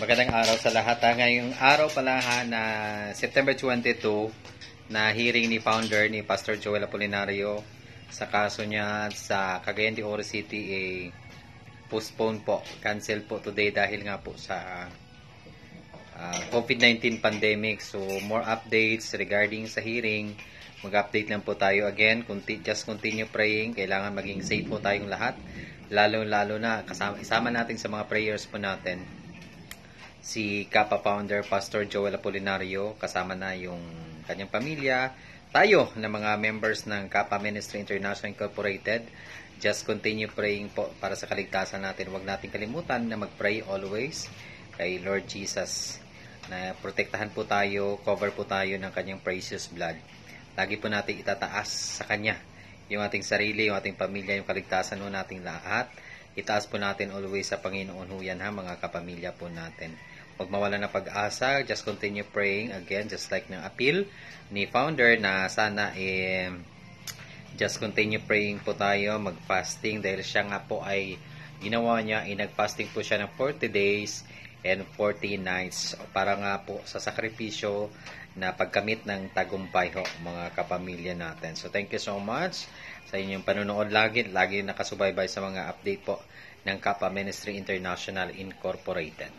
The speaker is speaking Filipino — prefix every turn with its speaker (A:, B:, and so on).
A: Magandang araw sa lahat. Ha. Ngayong araw pala ha, na September 22 na hearing ni founder ni Pastor Joel Apolinario sa kaso niya sa Cagayan de Oro City eh, postpone po, cancel po today dahil nga po sa ah, COVID-19 pandemic. So more updates regarding sa hearing. Mag-update lang po tayo again. Conti- just continue praying. Kailangan maging safe po tayong lahat. Lalo-lalo na kasama isama natin sa mga prayers po natin si Kappa Founder Pastor Joel Apolinario kasama na yung kanyang pamilya. Tayo na mga members ng Kappa Ministry International Incorporated. Just continue praying po para sa kaligtasan natin. Huwag natin kalimutan na mag-pray always kay Lord Jesus na protektahan po tayo cover po tayo ng kanyang precious blood. Lagi po natin itataas sa kanya yung ating sarili, yung ating pamilya, yung kaligtasan po nating lahat itaas po natin always sa Panginoon ho yan ha, mga kapamilya po natin. Huwag mawala na pag-asa, just continue praying again, just like ng appeal ni founder na sana eh, just continue praying po tayo, mag-fasting. Dahil siya nga po ay ginawa niya, ay nag-fasting po siya ng 40 days and 40 nights para nga po sa sakripisyo na pagkamit ng tagumpay ho mga kapamilya natin. So thank you so much sa inyong panonood lagi, lagi nakasubaybay sa mga update po ng Kappa Ministry International Incorporated.